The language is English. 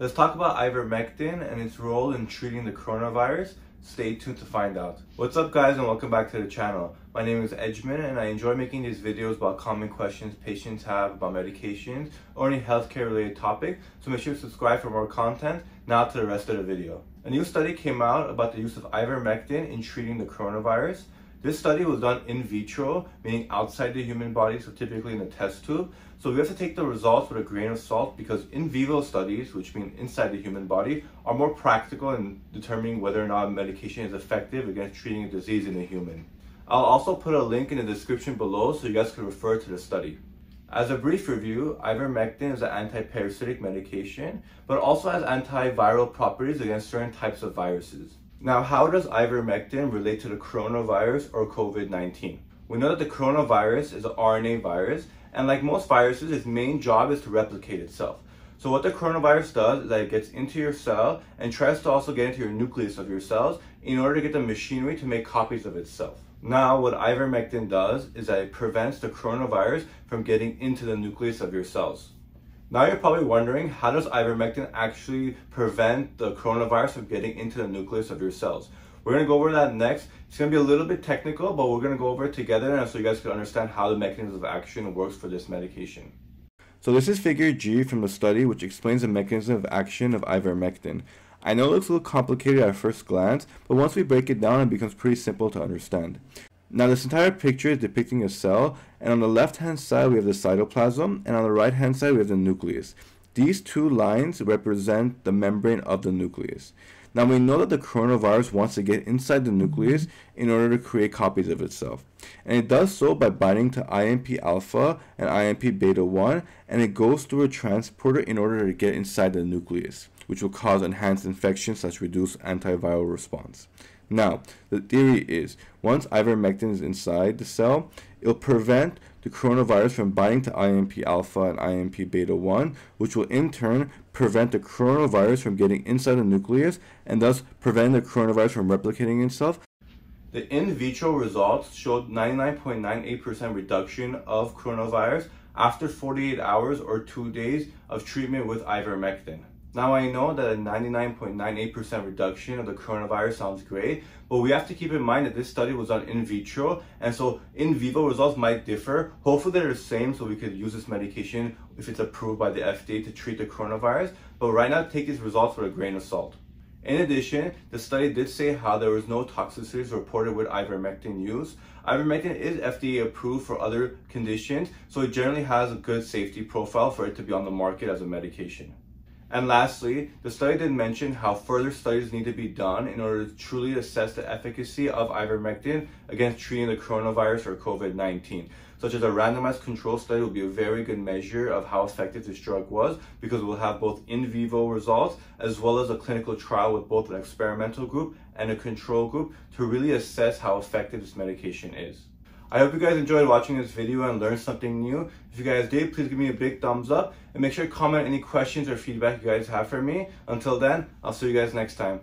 Let's talk about ivermectin and its role in treating the coronavirus. Stay tuned to find out. What's up guys and welcome back to the channel. My name is Edgman and I enjoy making these videos about common questions patients have about medications or any healthcare related topic. So make sure to subscribe for more content. Now to the rest of the video. A new study came out about the use of ivermectin in treating the coronavirus. This study was done in vitro, meaning outside the human body, so typically in a test tube. So we have to take the results with a grain of salt because in vivo studies, which mean inside the human body, are more practical in determining whether or not a medication is effective against treating a disease in a human. I'll also put a link in the description below so you guys can refer to the study. As a brief review, ivermectin is an anti-parasitic medication, but also has antiviral properties against certain types of viruses. Now, how does ivermectin relate to the coronavirus or COVID-19? We know that the coronavirus is an RNA virus, and like most viruses, its main job is to replicate itself. So what the coronavirus does is that it gets into your cell and tries to also get into your nucleus of your cells in order to get the machinery to make copies of itself. Now, what ivermectin does is that it prevents the coronavirus from getting into the nucleus of your cells. Now you're probably wondering, how does ivermectin actually prevent the coronavirus from getting into the nucleus of your cells? We're gonna go over that next. It's gonna be a little bit technical, but we're gonna go over it together so you guys can understand how the mechanism of action works for this medication. So this is figure G from the study which explains the mechanism of action of ivermectin. I know it looks a little complicated at first glance, but once we break it down it becomes pretty simple to understand. Now this entire picture is depicting a cell, and on the left hand side we have the cytoplasm, and on the right hand side we have the nucleus. These two lines represent the membrane of the nucleus. Now we know that the coronavirus wants to get inside the nucleus mm-hmm. in order to create copies of itself. And it does so by binding to IMP alpha and IMP beta 1 and it goes through a transporter in order to get inside the nucleus, which will cause enhanced infection slash reduced antiviral response. Now, the theory is once ivermectin is inside the cell, it'll prevent the coronavirus from binding to IMP alpha and IMP beta 1, which will in turn prevent the coronavirus from getting inside the nucleus and thus prevent the coronavirus from replicating itself. The in vitro results showed 99.98% reduction of coronavirus after 48 hours or 2 days of treatment with ivermectin. Now I know that a 99.98% reduction of the coronavirus sounds great, but we have to keep in mind that this study was done in vitro, and so in vivo results might differ. Hopefully they're the same so we could use this medication if it's approved by the FDA to treat the coronavirus, but right now take these results with a grain of salt. In addition, the study did say how there was no toxicities reported with ivermectin use. Ivermectin is FDA approved for other conditions, so it generally has a good safety profile for it to be on the market as a medication. And lastly, the study did mention how further studies need to be done in order to truly assess the efficacy of ivermectin against treating the coronavirus or COVID-19. Such as a randomized control study will be a very good measure of how effective this drug was because we'll have both in vivo results as well as a clinical trial with both an experimental group and a control group to really assess how effective this medication is. I hope you guys enjoyed watching this video and learned something new. If you guys did, please give me a big thumbs up and make sure to comment any questions or feedback you guys have for me. Until then, I'll see you guys next time.